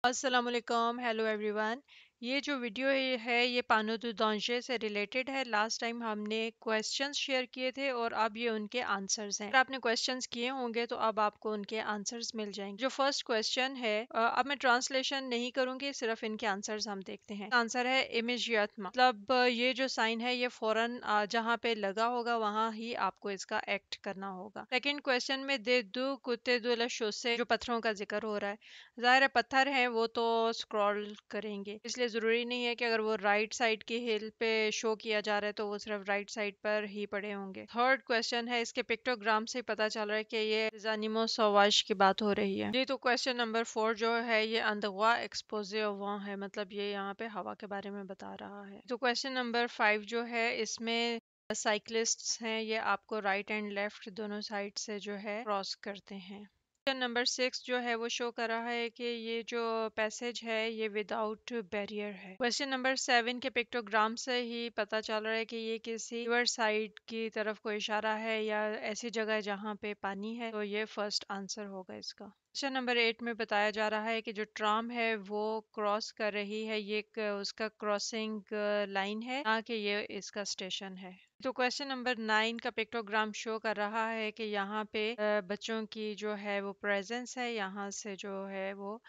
Assalamualaikum. Hello everyone. ये जो video है, ये पानो दांजे से रिलेटेड है। लास्ट टाइम हमने क्वेश्चंस शेयर किए थे और अब ये उनके आंसर्स हैं। अगर आपने क्वेश्चंस किए होंगे तो अब आपको उनके आंसर्स मिल जाएँगे। जो फ़र्स्ट क्वेश्चन है अब मैं ट्रांसलेशन नहीं करूँगी सिर्फ़ इनके आंसर्स हम देखते हैं। आंसर है इमेजियत मतलब ये जो साइन है ये फ़ौरन जहाँ पे लगा होगा वहाँ ही आपको इसका एक्ट करना होगा। सेकेंड क्वेश्चन में दे दो कुत्ते दुला से जो पत्थरों का ज़िक्र हो रहा है। ज़ाहिर पत्थर है वो तो स्क्रॉल करेंगे। इसलिए ज़रूरी नहीं है कि अगर वो राइट साइड की हिल पे शो किया जा रहा है तो वो सिर्फ़ राइट साइड पर ही पड़े होंगे। थर्ड क्वेश्चन है, इसके पिक्टोग्राम से पता चल रहा है कि ये जानिमो सवाश की बात हो रही है। जी तो क्वेश्चन नंबर फोर जो है, ये अंदवा एक्सपोजे है मतलब ये यहाँ पे हवा के बारे में बता रहा है। तो क्वेश्चन नंबर फाइव जो है, इसमें साइकिलिस्ट हैं, ये आपको राइट एंड लेफ़्ट दोनों साइड से जो है क्रॉस करते हैं। क्वेश्चन नंबर सिक्स जो है वो शो कर रहा है कि ये जो पैसेज है ये विदाउट बैरियर है। क्वेश्चन नंबर सेवन के पिक्टोग्राम से ही पता चल रहा है कि ये किसी रिवर साइड की तरफ़ को इशारा है या ऐसी जगह जहाँ पे पानी है। तो ये फ़र्स्ट आंसर होगा इसका। क्वेश्चन नंबर एट में बताया जा रहा है कि जो ट्राम है वो क्रॉस कर रही है। ये उसका क्रॉसिंग लाइन है, ना कि ये इसका स्टेशन है। तो क्वेश्चन नंबर नाइन का पिक्टोग्राम शो कर रहा है कि यहाँ पे बच्चों की जो है वो प्रेजेंस है, यहाँ से जो है वो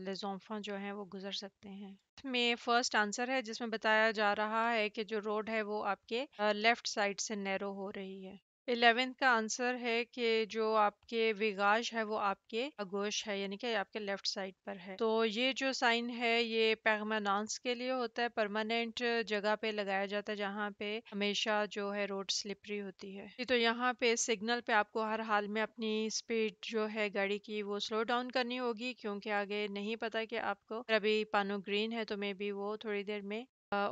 लेजोंफा जो है वो गुजर सकते हैं। में फ़र्स्ट आंसर है जिसमें बताया जा रहा है कि जो रोड है वो आपके लेफ़्ट साइड से नैरो हो रही है। इलेवेंथ का आंसर है कि जो आपके विगाज है, वो आपके अगोश है, यानी कि आपके लेफ़्ट साइड पर है। तो ये जो साइन है, ये पैगमानांस के लिए होता है। परमानेंट जगह पे लगाया जाता है, जहाँ पे हमेशा जो है रोड स्लिपरी होती है। तो यहाँ पे सिग्नल पे आपको हर हाल में अपनी स्पीड जो है, गाड़ी की, वो स्लो डाउन करनी होगी, क्योंकि आगे नहीं पता कि आपको अभी पानो ग्रीन है तो मे बी वो थोड़ी देर में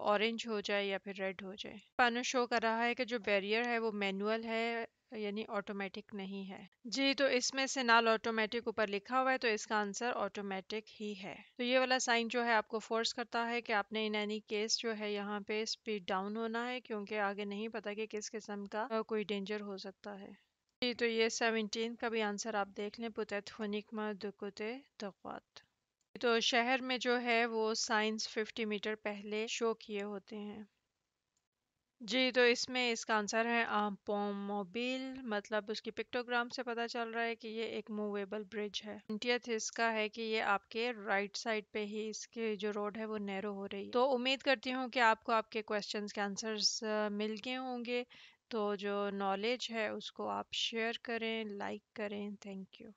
ऑरेंज हो जाए या फिर रेड हो जाए। पानो शो कर रहा है कि जो बैरियर है वो मैनुअल है, यानी ऑटोमेटिक नहीं है। जी तो इसमें से नाल ऑटोमेटिक ऊपर लिखा हुआ है तो इसका आंसर ऑटोमेटिक ही है। तो ये वाला साइन जो है आपको फोर्स करता है कि आपने इन एनी केस जो है यहाँ पे स्पीड डाउन होना है, क्योंकि आगे नहीं पता कि किस किस्म का कोई डेंजर हो सकता है। जी तो ये सेवनटीन का भी आंसर आप देख लें। पुतैत दुकुते तकवात तो शहर में जो है वो साइंस 50 मीटर पहले शो किए होते हैं। जी तो इसमें इसका आंसर है मोबिल मतलब उसकी पिक्टोग्राम से पता चल रहा है कि ये एक मूवेबल ब्रिज है। ट्वेंटियथ इसका है कि ये आपके राइट साइड पे ही इसके जो रोड है वो नैरो हो रही है। तो उम्मीद करती हूँ कि आपको आपके क्वेश्चंस के आंसर्स मिल गए होंगे। तो जो नॉलेज है उसको आप शेयर करें, लाइक करें। Thank you.